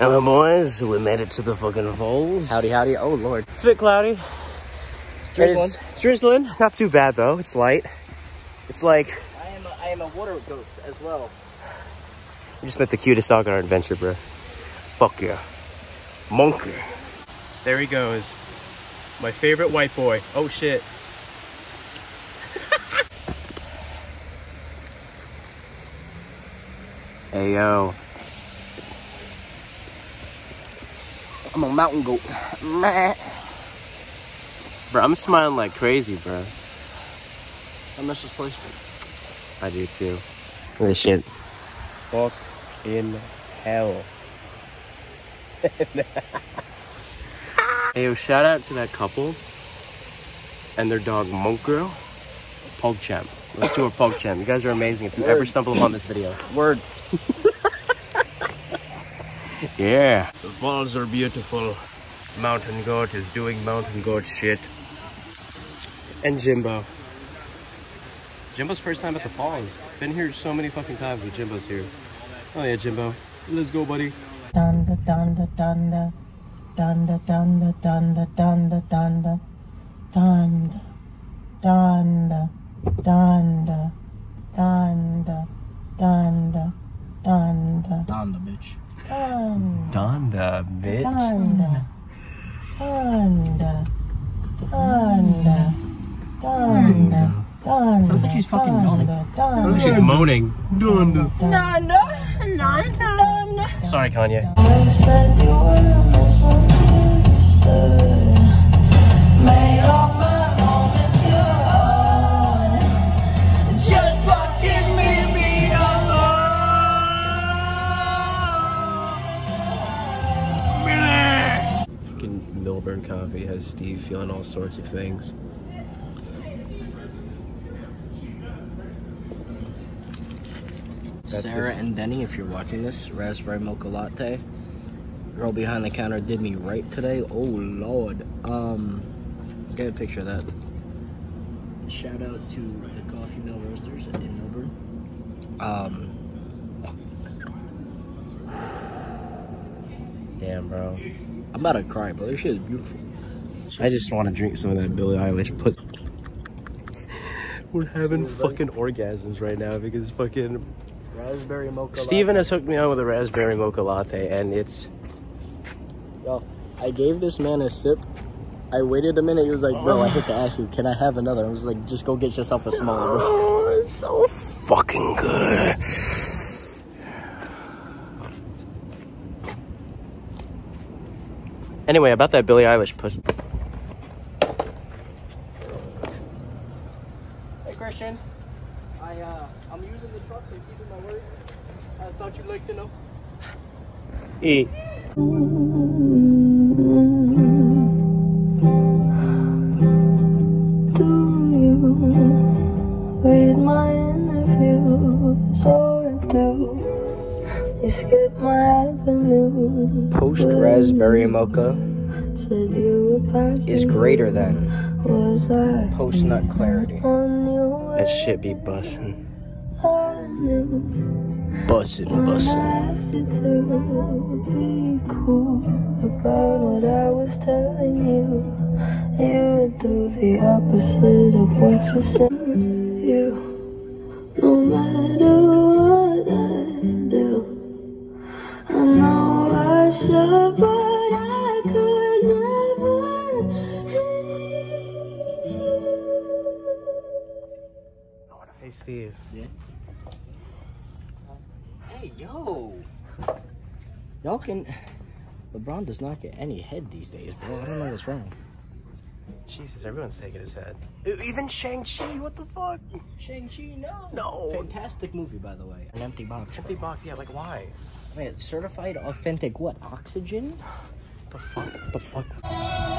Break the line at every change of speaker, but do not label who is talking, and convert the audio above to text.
Hello, boys. We made it to the fucking falls.
Howdy, howdy. Oh, Lord.
It's a bit cloudy.
It's drizzling.
It's, drizzling. Not too bad though. It's light. It's like
I am a, I am a water goat as well.
we just met the cutest dog on our adventure, bro. Fuck yeah, monkey. There he goes. My favorite white boy. Oh shit. hey yo.
I'm a mountain goat. Meh.
Bro, I'm smiling like crazy, bro.
I miss this place.
I do too. Look at this shit. Fuck in hell. hey, yo, shout out to that couple and their dog Monk Girl, Pog Champ. Let's do a are Pogchamp. You guys are amazing. If you ever stumble upon this video,
Word.
yeah. Falls are beautiful. Mountain Goat is doing Mountain Goat shit. And Jimbo. Jimbo's first time at the falls. Been here so many fucking times and Jimbo's here. Oh yeah, Jimbo. Let's go, buddy.
Bitch.
Thunder. Thunder. Thunder. Thunder. Thunder.
Sounds like she's fucking yawning.
Sounds like
she's moaning.
Thunder. Thunder. Thunder. Sorry,
Kanye. Melbourne Coffee has Steve feeling all sorts of things. That's
Sarah and Denny, if you're watching this, raspberry mocha latte. Girl behind the counter did me right today. Oh lord. Um, get a picture of that. Shout out to the Coffee Mill Roasters in Melbourne. Um,
Damn, bro.
I'm about to cry, but this shit is beautiful.
I just want to drink some of that Billie Eilish. Put. We're having fucking orgasms right now because fucking
Raspberry mocha.
Steven has hooked me on with a raspberry mocha latte, and it's
Yo, I gave this man a sip. I waited a minute. He was like, "Bro, I hit to ask you, can I have another?" I was like, "Just go get yourself a smaller." Bro.
oh, it's so fucking good. Anyway, about that Billie Eilish pussy.
Hey Christian, I uh, I'm using the truck, so you keeping my word. I thought you'd like to know.
E.
Do you read my interviews or do you skip my avenue?
Post raspberry mocha
Said you were
is greater than
Was I
post nut clarity.
That shit be bussin'.
I knew.
Bussin',
When I
bussin'.
asked you to be cool about what I was telling you, you do the opposite of what you said. You, no matter
Hey, Steve.
Hey yo, y'all can. LeBron does not get any head these days, bro. I don't know what's wrong.
Jesus, everyone's taking his head. Even Shang-Chi, what the fuck?
Shang-Chi, no.
No.
Fantastic movie, by the way. An empty box.
Empty box, yeah, like why?
I Wait, certified authentic what? Oxygen?
The fuck? The fuck?